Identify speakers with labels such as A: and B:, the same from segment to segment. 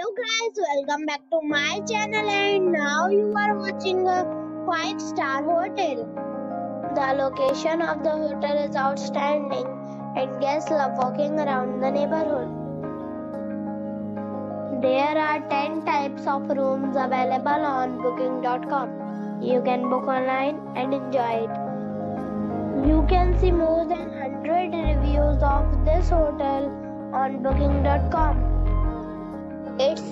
A: Hello guys, welcome back to my channel and now you are watching a 5 star hotel. The location of the hotel is outstanding and guests love walking around the neighborhood. There are 10 types of rooms available on booking.com. You can book online and enjoy it. You can see more than 100 reviews of this hotel on booking.com.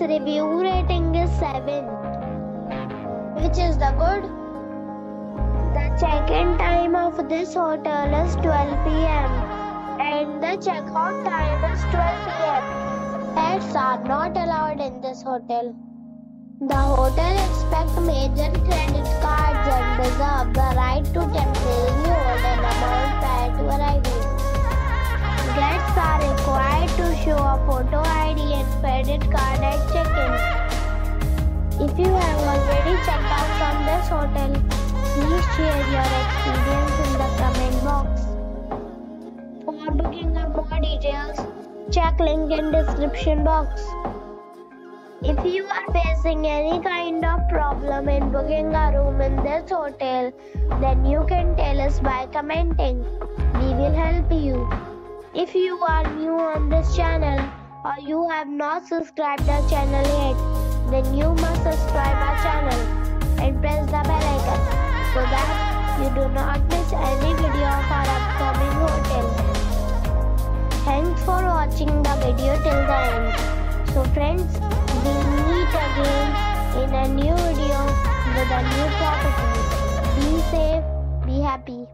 A: Review rating is 7, which is the good. The check-in time of this hotel is 12 pm and the check-out time is 12 pm. Pets are not allowed in this hotel. The hotel expects major credit cards and reserve the right to temporarily hold an amount prior to arrival. Guests are required to show a photo credit card at check-in. If you have already checked out from this hotel, please share your experience in the comment box. For booking or more details, check link in description box. If you are facing any kind of problem in booking a room in this hotel, then you can tell us by commenting. We will help you. If you are new on this channel or you have not subscribed our channel yet, then you must subscribe our channel and press the bell icon so that you do not miss any video of our upcoming hotel. Thanks for watching the video till the end. So friends, we meet again in a new video with a new property. Be safe, be happy.